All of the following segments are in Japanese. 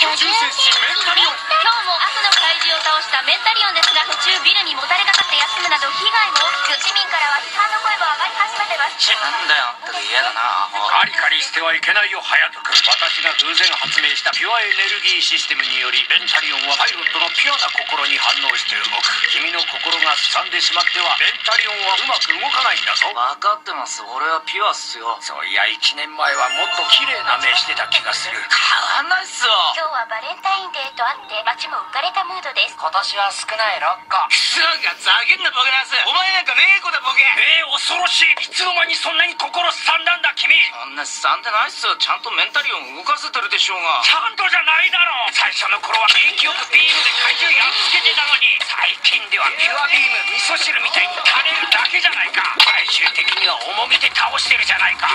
宇宙戦士メンタリオン。今日も悪の怪獣を倒したメンタリオンですが途中ビルにもたれかかって休むなど被害も大きく市民からは批判の始めてますなんだよ。ったく嫌だなカリカリしてはいけないよ隼人君私が偶然発明したピュアエネルギーシステムによりメンタリオンはパイロットのピュアな心に反応して動く。君の心がすさんでしまってはメンタリオンはうまく動かないんだぞ。分かってます。俺はピュアっすよ。そういや1年前はもっと綺麗な目してた気がする。変わんないっすよ。今日はバレンタインデーとあって街も浮かれたムードです。今年は少ない6個すがざけんなボケナスお前なんかねえ子だボケ。ええ恐ろしい。いつの間にそんなに心すさんだんだ君。そんなすさんでないっすよ。ちゃんとメンタリオン動かせてるでしょうが。ちゃんとじゃないだろう。最初の頃は景気よくビームで怪獣やっつけてたのに。最近ではピュアビーム味噌汁みたいに垂れるだけじゃないか。最終的には重みで倒してるじゃないか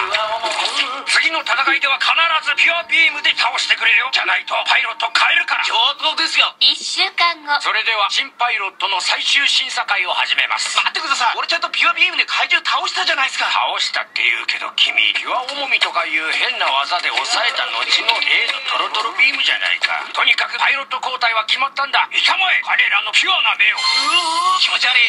次の戦いでは必ずピュアビームで倒してくれよ。じゃないとパイロット変えるから。上等ですよ。1週間後。それでは新パイロットの最終審査会を始めます。待ってください。俺ちゃんとピュアビームで怪獣倒したじゃないですか。倒したって言うけど君ピュア重みとかいう変な技で抑えた後の A のトロトロビームじゃないか。とにかくパイロット交代は決まったんだ。いたまえ。彼らのピュアな目を。うお気持ち悪い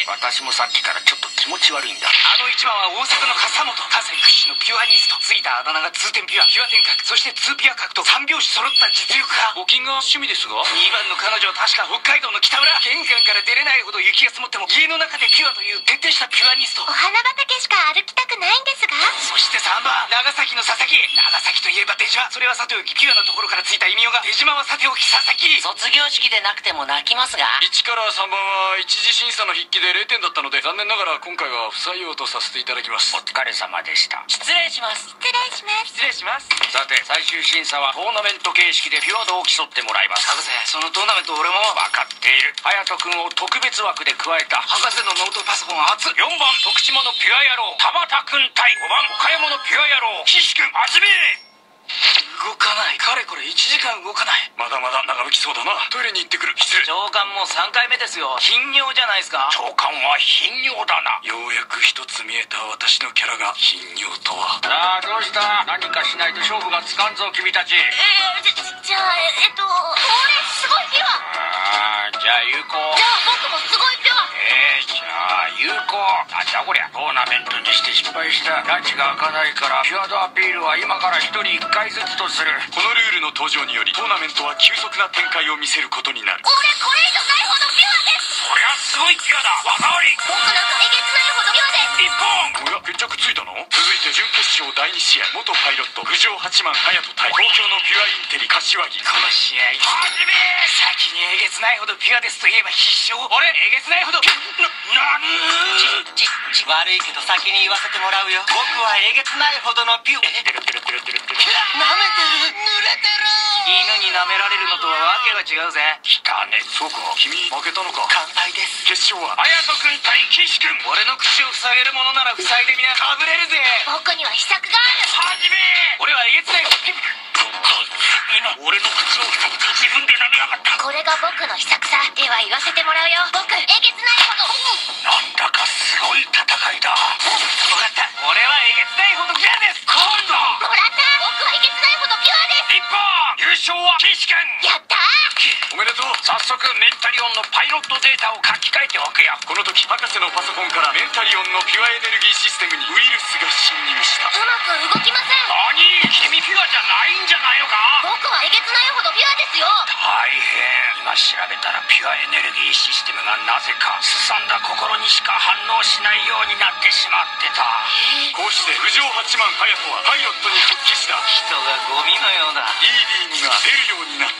私もさっきからちょっと気持ち悪いんだ。あの一番は大阪の笠本関西屈指のピュアニスト。ついたあだ名が通天ピュア。ピュア天閣。そしてツーピュア格と三拍子揃った実力派。募金が趣味ですが？2番の彼女は確か北海道の北村。玄関から出れないほど雪が積もっても家の中でピュアという徹底したピュアニスト。お花畑しか歩きたくないんですが？そして3番長崎の佐々木。長崎といえば出島。それはさておきピュアなところからついた異名が。出島はさておき佐々木。卒業式でなくても泣きますが。1から3番は一次審査の筆記で0点だったので残念ながら今回は不採用とさせていただきます。お疲れ様でした。失礼します。失礼します。失礼します。さて最終審査はトーナメント形式でピュア度を競ってもらいます。博士そのトーナメント俺も。分かっている。隼人君を特別枠で加えた。博士のノートパソコン熱っ4番徳島のピュア野郎。田畑君対5番岡山のピュア野郎。岸君始め。動かない。かれこれ1時間動かない。まだまだ長引きそうだな。トイレに行ってくる。失礼。上官もう3回目ですよ。頻尿じゃないですか。長官は頻尿だな。ようやく一つ見えた私のキャラが頻尿とは。さあどうした？何かしないと勝負がつかんぞ君たち。えー、じじゃあええっと俺すごいピュアあーじゃあ有効。じゃあこりゃトーナメントにして失敗したランチが開かないからピュアドアピールは今から一人一回ずつとする。このルールの登場によりトーナメントは急速な展開を見せることになる。俺これ以上ないほどピュアですそりゃすごいピュアだ。技あり第2試合元パイロット郡上八幡隼人対東京のピュアインテリ柏木。この試合始め先にえげつないほどピュアですと言えば必勝。俺えげつないほど。な何ちち悪いけど先に言わせてもらうよ僕はえげつないほどのピュえてるてるてるてるてる舐めてる濡れてる犬に舐められるのとはわけが違うぜ来たねそうか君負けたのか乾杯です決勝は隼人君対岸君。俺の口を塞げるものなら塞いでみな。かぶれるぜ。僕には秘策がある。始め。俺はえげつない今俺の口を塞いで自分で舐めやがった。これが僕の秘策さ。では言わせてもらうよ。僕えげつないほど優勝は岸君。やったー。おめでとう。早速メンタリオンのパイロットデータを書き換えておくよ。この時博士のパソコンからメンタリオンのピュアエネルギーシステムにウイルスが侵入した。うまく動きません。何？君ピュアじゃないんじゃないのか？僕はえげつないほどピュアですよ。大変今調べたらピュアエネルギーシステムがなぜかすさんだ心にしか反応しないようになってしまってた。こうして郡上八幡隼人はパイロットに復帰した。人がゴミのようだ。いいビームが出るようになった